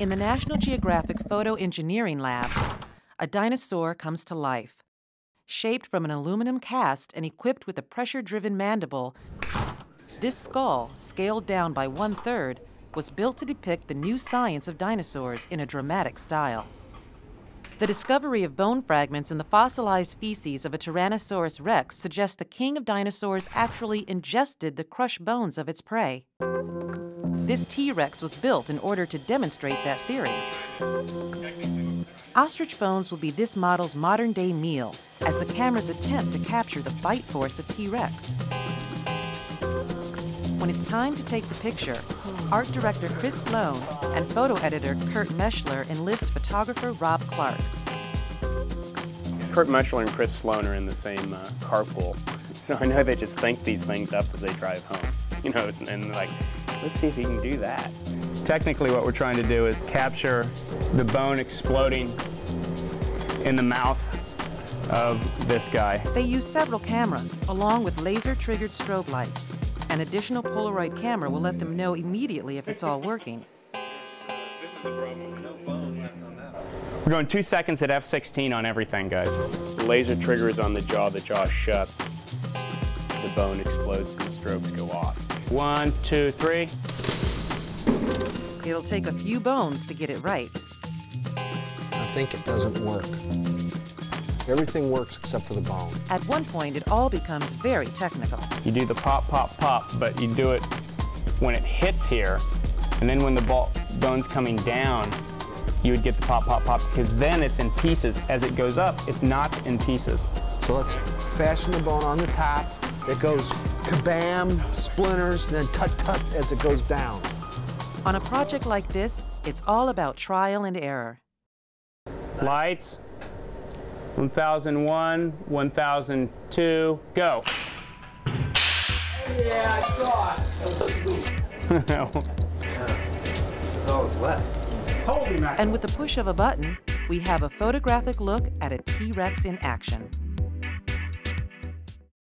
In the National Geographic Photo Engineering Lab, a dinosaur comes to life. Shaped from an aluminum cast and equipped with a pressure driven mandible, this skull, scaled down by one third, was built to depict the new science of dinosaurs in a dramatic style. The discovery of bone fragments in the fossilized feces of a Tyrannosaurus rex suggests the king of dinosaurs actually ingested the crushed bones of its prey. This T Rex was built in order to demonstrate that theory. Ostrich bones will be this model's modern day meal as the cameras attempt to capture the bite force of T Rex. When it's time to take the picture, art director Chris Sloan and photo editor Kurt Mutchler enlist photographer Rob Clark. Kurt Mutchler and Chris Sloan are in the same uh, carpool, so I know they just think these things up as they drive home. You know, and like, let's see if he can do that. Technically, what we're trying to do is capture the bone exploding in the mouth of this guy. They use several cameras, along with laser-triggered strobe lights. An additional Polaroid camera will let them know immediately if it's all working. This is a problem. No bone left on that. We're going two seconds at F16 on everything, guys. The laser trigger is on the jaw. The jaw shuts. The bone explodes and the strobes go off. One, two, three. It'll take a few bones to get it right. I think it doesn't work. Everything works except for the bone. At one point, it all becomes very technical. You do the pop, pop, pop, but you do it when it hits here, and then when the ball, bone's coming down, you would get the pop, pop, pop, because then it's in pieces. As it goes up, it's not in pieces. So let's fashion the bone on the top. It goes kabam, splinters, and then tut-tut as it goes down. On a project like this, it's all about trial and error. Lights, 1001, 1002, go. Yeah, I saw it. That was sweet. That's all that's left. Holy mackerel. And with the push of a button, we have a photographic look at a T Rex in action.